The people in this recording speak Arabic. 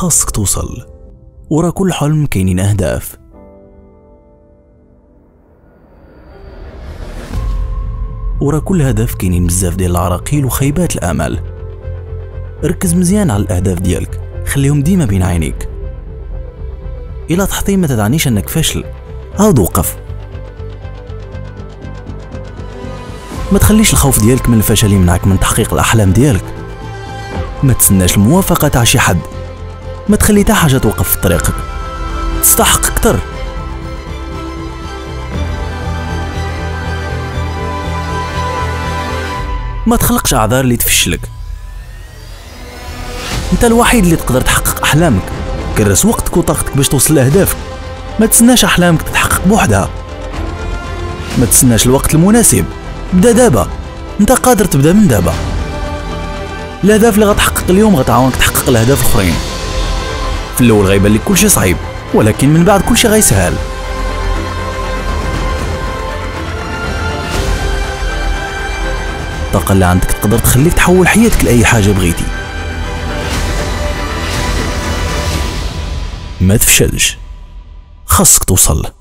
خاصك توصل. ورا كل حلم كاينين أهداف. ورا كل هدف كاينين بزاف ديال العراقيل وخيبات الآمال ركز مزيان على الأهداف ديالك. خليهم ديما بين عينيك. إلا تحطيم ما تعنيش أنك فاشل. عاود وقف. ما تخليش الخوف ديالك من الفشل يمنعك من تحقيق الأحلام ديالك. ما تسناش الموافقة تاع شي حد. ما تخلي تا حاجة توقف في طريقك تستحق أكتر ما تخلقش أعذار اللي تفشلك. أنت الوحيد اللي تقدر تحقق أحلامك. كرس وقتك وطاقتك باش توصل لأهدافك. ما تسناش أحلامك تتحقق بوحدها. ما تسناش الوقت المناسب. بدا دابا. أنت قادر تبدأ من دابا. الأهداف اللي غتحقق اليوم غتعاونك تحقق الأهداف الأخرين. في الأول غيبان لك كلشي صعيب ولكن من بعد كلشي غيسهل. الطاقة اللي عندك تقدر تخليك تحول حياتك لأي حاجة بغيتي. ما تفشلش. خاصك توصل.